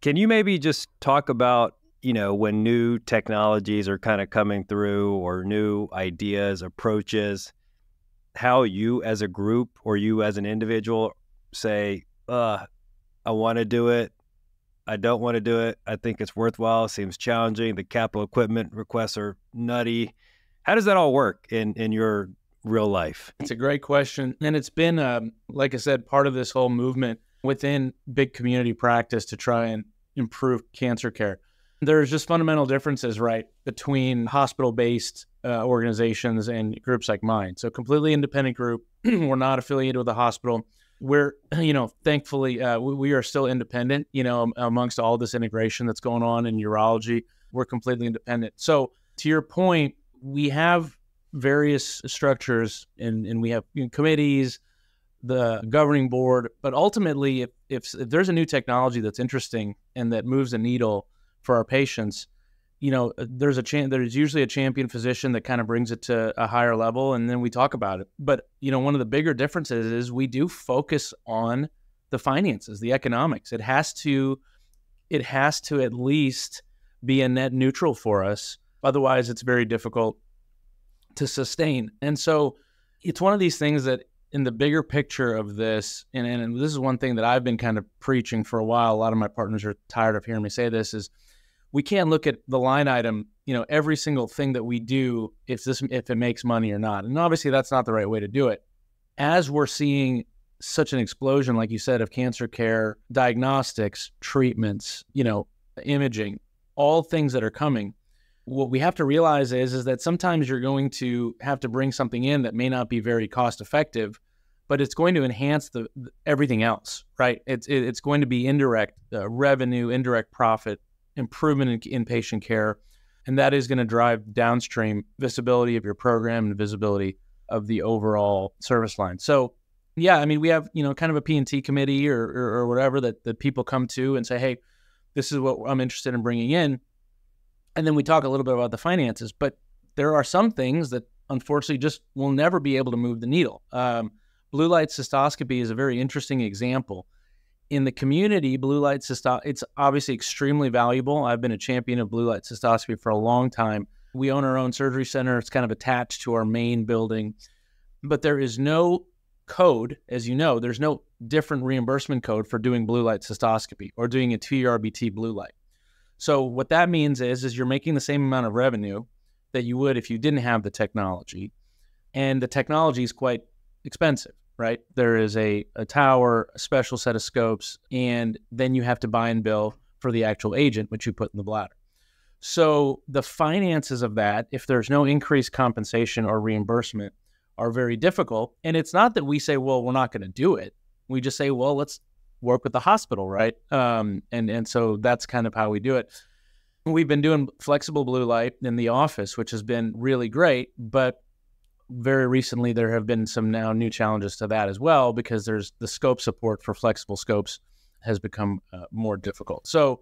Can you maybe just talk about, you know, when new technologies are kind of coming through or new ideas, approaches, how you as a group or you as an individual say, uh, I want to do it. I don't want to do it. I think it's worthwhile. It Seems challenging. The capital equipment requests are nutty. How does that all work in in your real life? It's a great question, and it's been, um, like I said, part of this whole movement within big community practice to try and improve cancer care. There's just fundamental differences, right, between hospital-based uh, organizations and groups like mine. So, completely independent group. We're not affiliated with a hospital we're you know thankfully uh, we, we, are still independent you know amongst all this integration that's going on in urology we're completely independent so to your point we have various structures and, and we have you know, committees the governing board but ultimately if, if, if there's a new technology that's interesting and that moves a needle for our patients you know, there's a there's usually a champion physician that kind of brings it to a higher level, and then we talk about it. But you know, one of the bigger differences is we do focus on the finances, the economics. It has to, it has to at least be a net neutral for us. Otherwise, it's very difficult to sustain. And so, it's one of these things that, in the bigger picture of this, and, and this is one thing that I've been kind of preaching for a while. A lot of my partners are tired of hearing me say this: is we can't look at the line item, you know, every single thing that we do if this if it makes money or not. And obviously that's not the right way to do it. As we're seeing such an explosion like you said of cancer care, diagnostics, treatments, you know, imaging, all things that are coming, what we have to realize is is that sometimes you're going to have to bring something in that may not be very cost effective but it's going to enhance the, everything else, right? It's it, it's going to be indirect uh, revenue, indirect profit, improvement in, in patient care. And that is going to drive downstream visibility of your program and visibility of the overall service line. So, yeah, I mean, we have, you know, kind of a P&T committee or, or, or whatever that, that people come to and say, hey, this is what I'm interested in bringing in. And then we talk a little bit about the finances. But there are some things that unfortunately just will never be able to move the needle. Um, blue light cystoscopy is a very interesting example in the community, blue light cystoscopy, it's obviously extremely valuable. I've been a champion of blue light cystoscopy for a long time. We own our own surgery center. It's kind of attached to our main building, but there is no code, as you know, there's no different reimbursement code for doing blue light cystoscopy or doing a TURBT blue light. So what that means is, is you're making the same amount of revenue that you would if you didn't have the technology, and the technology is quite expensive right? There is a, a tower, a special set of scopes, and then you have to buy and bill for the actual agent, which you put in the bladder. So the finances of that, if there's no increased compensation or reimbursement, are very difficult. And it's not that we say, well, we're not going to do it. We just say, well, let's work with the hospital, right? Um, and and so that's kind of how we do it. We've been doing flexible blue light in the office, which has been really great, but very recently there have been some now new challenges to that as well because there's the scope support for flexible scopes has become uh, more difficult. So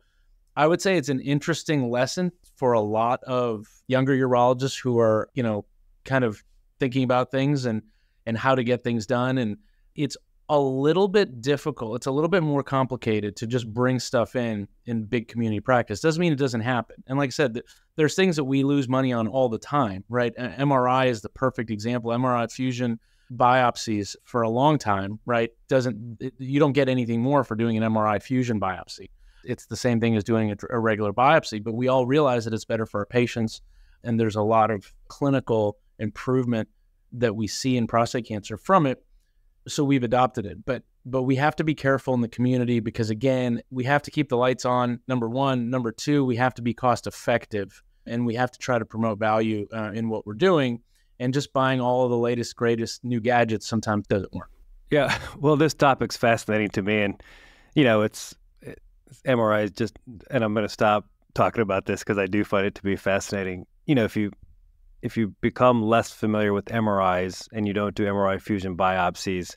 I would say it's an interesting lesson for a lot of younger urologists who are, you know, kind of thinking about things and and how to get things done and it's a little bit difficult. It's a little bit more complicated to just bring stuff in in big community practice. Doesn't mean it doesn't happen. And like I said, there's things that we lose money on all the time, right? MRI is the perfect example. MRI fusion biopsies for a long time, right? Doesn't you don't get anything more for doing an MRI fusion biopsy. It's the same thing as doing a regular biopsy, but we all realize that it's better for our patients and there's a lot of clinical improvement that we see in prostate cancer from it so we've adopted it. But but we have to be careful in the community because again, we have to keep the lights on. Number one, number two, we have to be cost effective, and we have to try to promote value uh, in what we're doing. And just buying all of the latest, greatest new gadgets sometimes doesn't work. Yeah, well, this topic's fascinating to me, and you know, it's, it's MRI is just, and I'm going to stop talking about this because I do find it to be fascinating. You know, if you if you become less familiar with MRIs and you don't do MRI fusion biopsies,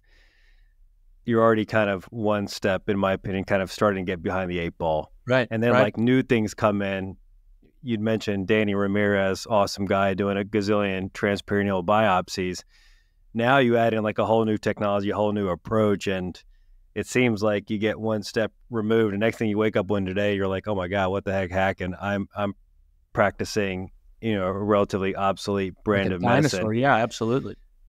you're already kind of one step, in my opinion, kind of starting to get behind the eight ball. Right. And then right. like new things come in. You'd mentioned Danny Ramirez, awesome guy doing a gazillion transperineal biopsies. Now you add in like a whole new technology, a whole new approach, and it seems like you get one step removed. And next thing you wake up one today, you're like, oh my God, what the heck happened? I'm I'm practicing you know a relatively obsolete brand like of dinosaur. medicine. Yeah, absolutely.